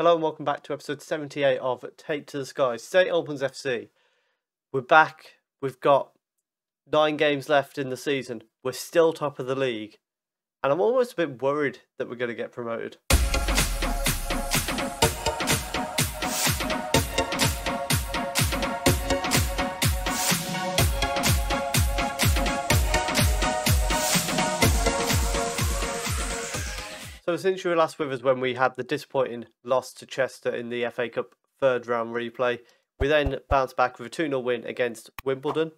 Hello and welcome back to episode 78 of Take to the Skies, St Albans FC. We're back. We've got nine games left in the season. We're still top of the league. And I'm almost a bit worried that we're going to get promoted. So since you were last with us when we had the disappointing loss to Chester in the FA Cup third round replay, we then bounced back with a 2-0 win against Wimbledon.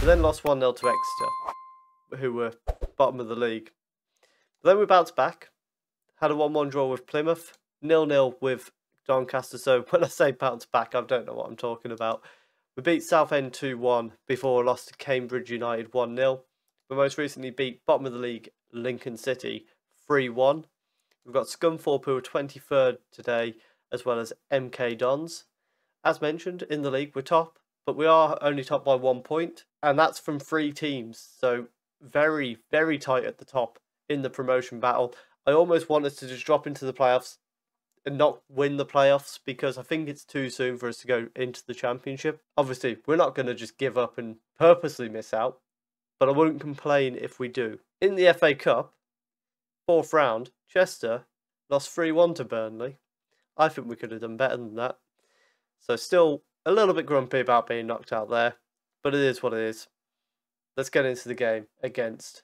We then lost 1-0 to Exeter, who were bottom of the league. then we bounced back, had a 1-1 draw with Plymouth, 0-0 with Doncaster. So when I say bounce back, I don't know what I'm talking about. We beat Southend 2-1 before a loss to Cambridge United 1-0. We most recently beat bottom of the league Lincoln City 3 1. We've got Scunthorpe, who are 23rd today, as well as MK Dons. As mentioned, in the league, we're top, but we are only top by one point, and that's from three teams. So, very, very tight at the top in the promotion battle. I almost want us to just drop into the playoffs and not win the playoffs because I think it's too soon for us to go into the championship. Obviously, we're not going to just give up and purposely miss out, but I wouldn't complain if we do. In the FA Cup, fourth round, Chester lost 3 1 to Burnley. I think we could have done better than that. So, still a little bit grumpy about being knocked out there, but it is what it is. Let's get into the game against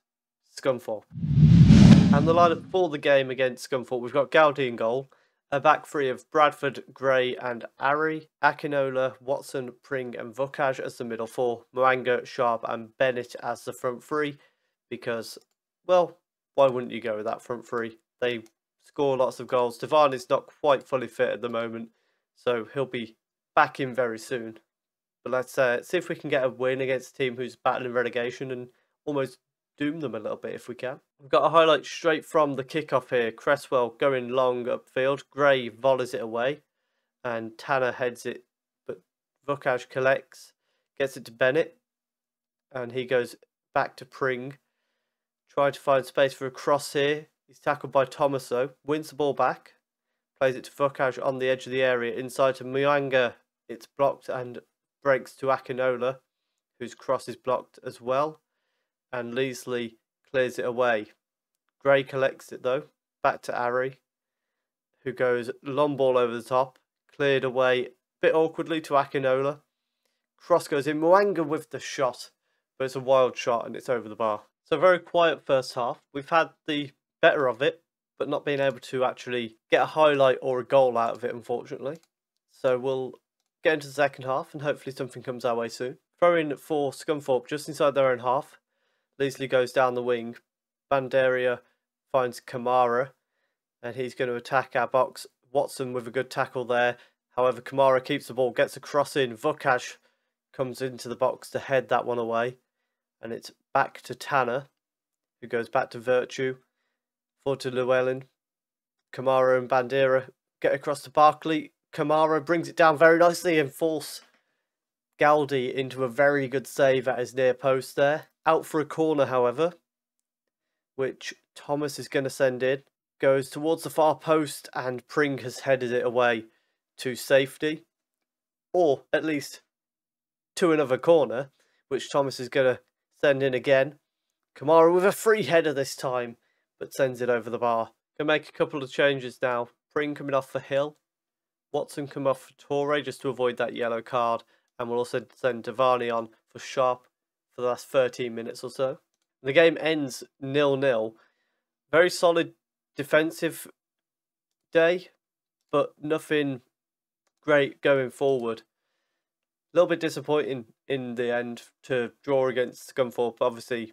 Scunthorpe. And the lineup for the game against Scunthorpe, we've got Gowdy in goal, a back three of Bradford, Gray, and Ari, Akinola, Watson, Pring, and Vukaj as the middle four, Moanga, Sharp, and Bennett as the front three, because, well, why wouldn't you go with that front three? They score lots of goals. Devan is not quite fully fit at the moment, so he'll be back in very soon. But let's uh, see if we can get a win against a team who's battling relegation and almost doom them a little bit if we can. We've got a highlight straight from the kickoff here. Cresswell going long upfield. Gray volleys it away, and Tanner heads it, but Vukaj collects, gets it to Bennett, and he goes back to Pring. Trying to find space for a cross here. He's tackled by Tomaso. Wins the ball back. Plays it to Vukaj on the edge of the area. Inside to Muanga. It's blocked and breaks to Akinola, whose cross is blocked as well. And Leesley clears it away. Gray collects it though. Back to Ari, who goes long ball over the top. Cleared away a bit awkwardly to Akinola. Cross goes in. Muanga with the shot. But it's a wild shot and it's over the bar. So very quiet first half. We've had the better of it, but not being able to actually get a highlight or a goal out of it, unfortunately. So we'll get into the second half and hopefully something comes our way soon. Throw in for Scunthorpe just inside their own half. Leesley goes down the wing. Banderia finds Kamara and he's going to attack our box. Watson with a good tackle there. However, Kamara keeps the ball, gets a cross in. Vukaj comes into the box to head that one away and it's back to Tanner, who goes back to Virtue, forward to Llewellyn. Kamara and Bandera get across to Barkley. Kamara brings it down very nicely and force Galdi into a very good save at his near post there. Out for a corner, however, which Thomas is going to send in. Goes towards the far post and Pring has headed it away to safety. Or at least to another corner, which Thomas is going to Send in again. Kamara with a free header this time, but sends it over the bar. Can make a couple of changes now. Pring coming off for Hill. Watson come off for Torre just to avoid that yellow card. And we'll also send Devani on for Sharp for the last 13 minutes or so. The game ends nil-nil. Very solid defensive day, but nothing great going forward. A little bit disappointing in the end to draw against Scunthorpe. Obviously,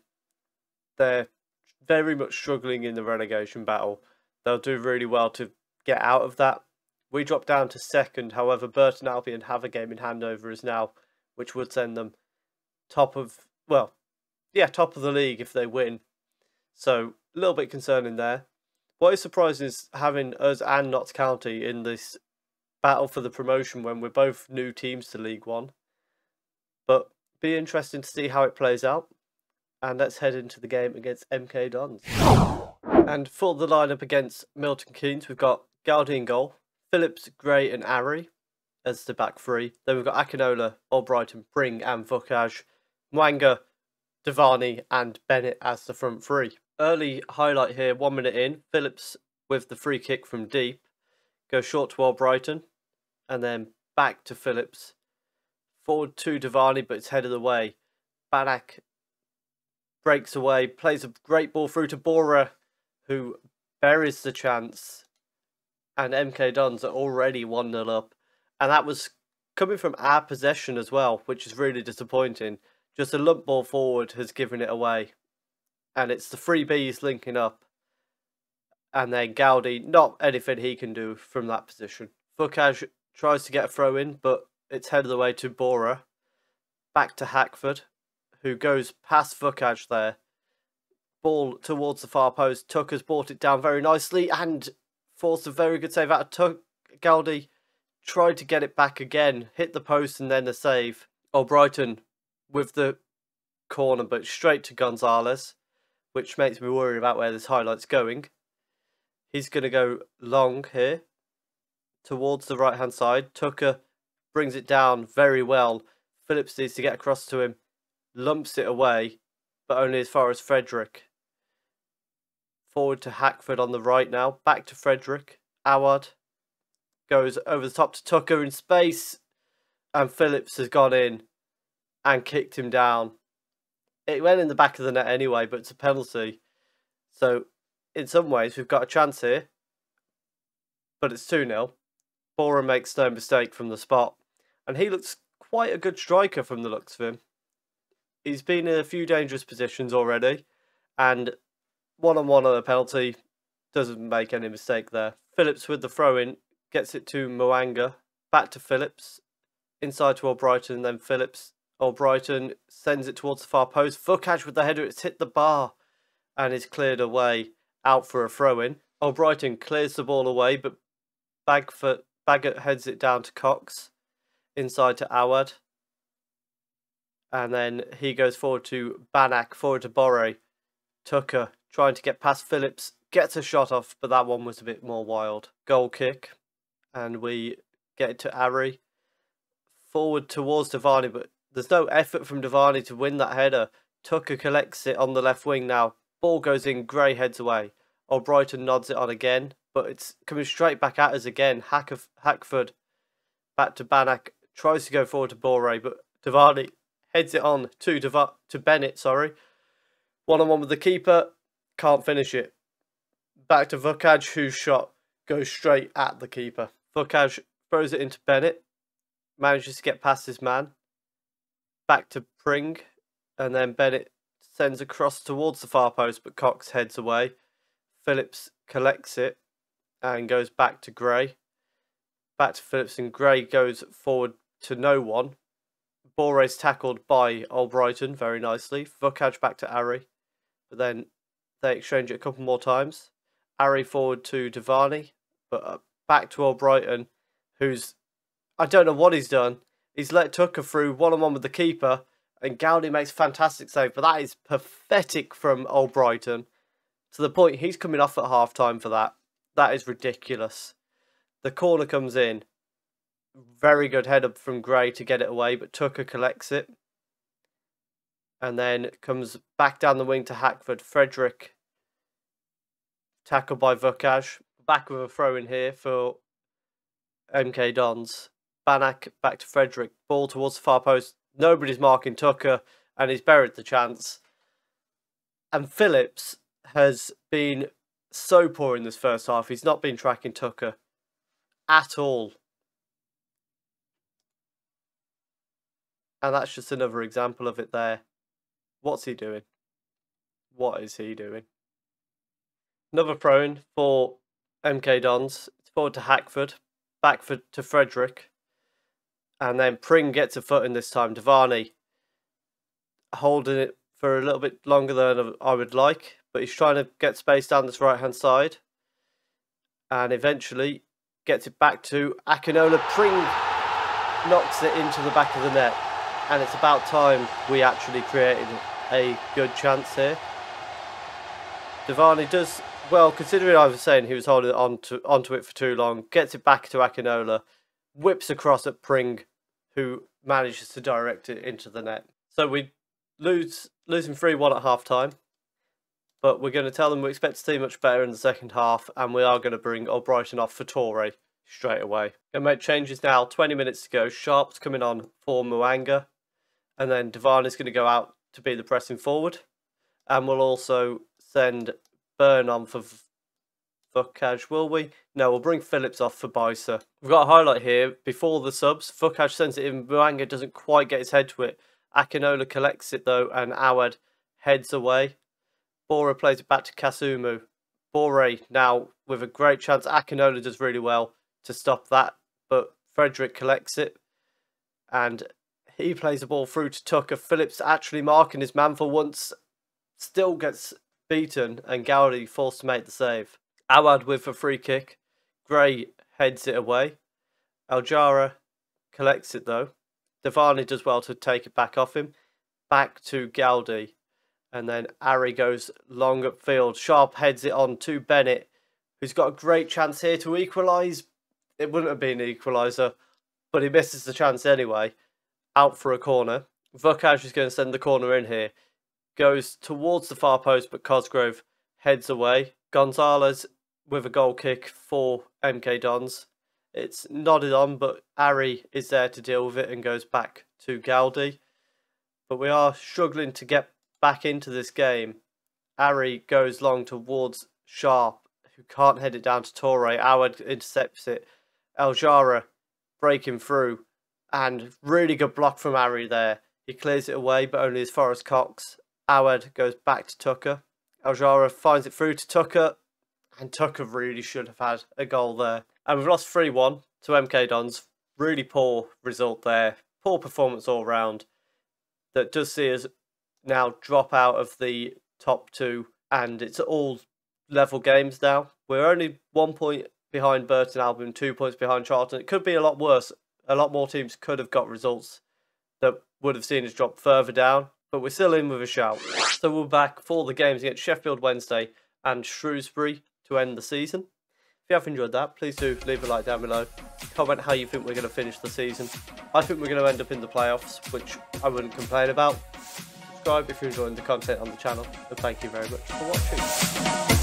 they're very much struggling in the relegation battle. They'll do really well to get out of that. We drop down to second. However, Burton Albion have a game in hand over as now, which would send them top of, well, yeah, top of the league if they win. So, a little bit concerning there. What is surprising is having us and Notts County in this battle for the promotion when we're both new teams to League One. But be interesting to see how it plays out. And let's head into the game against MK Dons. And for the lineup against Milton Keynes, we've got Galdine goal, Phillips, Gray, and Ari as the back three. Then we've got Akinola, Albrighton, Pring, and Vukaj. Mwanga, Devani, and Bennett as the front three. Early highlight here, one minute in. Phillips with the free kick from deep. Goes short to Albrighton. And then back to Phillips. Forward to Devani, but it's headed away. Banak breaks away, plays a great ball through to Bora, who buries the chance. And MK Dons are already 1 0 up. And that was coming from our possession as well, which is really disappointing. Just a lump ball forward has given it away. And it's the three Bs linking up. And then Gaudi, not anything he can do from that position. Vukaj tries to get a throw in, but it's headed away to Bora. Back to Hackford, who goes past Vukaj there. Ball towards the far post. Tucker's brought it down very nicely and forced a very good save out of Tuck. Galdi tried to get it back again, hit the post and then the save. Albrighton with the corner, but straight to Gonzalez, which makes me worry about where this highlight's going. He's going to go long here towards the right hand side. Tucker brings it down very well. Phillips needs to get across to him, lumps it away, but only as far as Frederick. Forward to Hackford on the right now. Back to Frederick. Awad goes over the top to Tucker in space. And Phillips has gone in and kicked him down. It went in the back of the net anyway, but it's a penalty. So, in some ways, we've got a chance here. But it's 2 0. Bora makes no mistake from the spot. And he looks quite a good striker from the looks of him. He's been in a few dangerous positions already. And one on one on a penalty doesn't make any mistake there. Phillips with the throw in gets it to Moanga. Back to Phillips. Inside to Albrighton. Then Phillips. Albrighton sends it towards the far post. Vukaj with the header. It's hit the bar and is cleared away. Out for a throw in. Albrighton clears the ball away, but Bagfoot Baggett heads it down to Cox. Inside to Awad. And then he goes forward to Banak, forward to Borre. Tucker trying to get past Phillips. Gets a shot off, but that one was a bit more wild. Goal kick and we get it to Ari. Forward towards Devani, but there's no effort from Devani to win that header. Tucker collects it on the left wing now. Ball goes in, Gray heads away. Albrighton nods it on again, but it's coming straight back at us again. Hack of, Hackford back to Banak, tries to go forward to Bore, but Devani heads it on to Deva- to Bennett, sorry. One on one with the keeper, can't finish it. Back to Vukaj, whose shot goes straight at the keeper. Vukaj throws it into Bennett, manages to get past his man, back to Pring, and then Bennett sends across towards the far post, but Cox heads away. Phillips collects it and goes back to Gray. Back to Phillips, and Gray goes forward to no one. Bore's tackled by Albrighton very nicely. Vukaj back to Ari, but then they exchange it a couple more times. Ari forward to Devani, but uh, back to Albrighton, who's I don't know what he's done. He's let Tucker through one on one with the keeper, and Gowdy makes a fantastic save. But that is pathetic from Albrighton to the point he's coming off at half time for that. That is ridiculous. The corner comes in. Very good head up from Gray to get it away, but Tucker collects it. And then comes back down the wing to Hackford. Frederick tackled by Vukaj back with a throw in here for MK Dons. Banak back to Frederick. Ball towards the far post. Nobody's marking Tucker, and he's buried the chance. And Phillips has been so poor in this first half. He's not been tracking Tucker at all. And that's just another example of it there. What's he doing? What is he doing? Another in for MK Dons. It's forward to Hackford. Back for, to Frederick. And then Pring gets a foot in this time. Devani holding it for a little bit longer than I would like. But he's trying to get space down this right hand side. And eventually gets it back to Akinola. Pring knocks it into the back of the net. And it's about time we actually created a good chance here. Devani does well, considering I was saying he was holding on to onto it for too long, gets it back to Akinola, whips across at Pring, who manages to direct it into the net. So we lose losing three one at half time. But we're going to tell them we expect to see much better in the second half, and we are going to bring Albrighton off for Torre straight away. Going to make changes now. 20 minutes to go. Sharp's coming on for Mwanga, and then Devan is going to go out to be the pressing forward, and we'll also send Burn on for Vukaj, will we? No, we'll bring Phillips off for Bisa. We've got a highlight here before the subs. Vukaj sends it in. Mwanga doesn't quite get his head to it. Akinola collects it though, and Awad heads away. Bora plays it back to Kasumu. Bore now with a great chance. Akinola does really well to stop that, but Frederick collects it. And he plays the ball through to Tucker. Phillips actually marking his man for once. Still gets beaten, and Gowdy forced to make the save. Awad with a free kick. Gray heads it away. Aljara collects it though. Devani does well to take it back off him. Back to Gowdy. And then Ari goes long upfield. Sharp heads it on to Bennett, who's got a great chance here to equalise. It wouldn't have been an equaliser, but he misses the chance anyway. Out for a corner. Vukaj is going to send the corner in here. Goes towards the far post, but Cosgrove heads away. Gonzalez with a goal kick for MK Dons. It's nodded on, but Ari is there to deal with it and goes back to Galdi. But we are struggling to get back into this game. Ari goes long towards Sharp, who can't head it down to Torre. Awad intercepts it. Aljara breaking through. And really good block from Ari there. He clears it away, but only as far as Cox. Awad goes back to Tucker. Aljara finds it through to Tucker. And Tucker really should have had a goal there. And we've lost 3 1 to MK Dons. Really poor result there. Poor performance all round. That does see us now drop out of the top two, and it's all level games now. We're only one point behind Burton Albion, two points behind Charlton. It could be a lot worse. A lot more teams could have got results that would have seen us drop further down, but we're still in with a shout. So we're back for the games against Sheffield Wednesday and Shrewsbury to end the season. If you have enjoyed that, please do leave a like down below. Comment how you think we're going to finish the season. I think we're going to end up in the playoffs, which I wouldn't complain about subscribe if you're enjoying the content on the channel. And thank you very much for watching.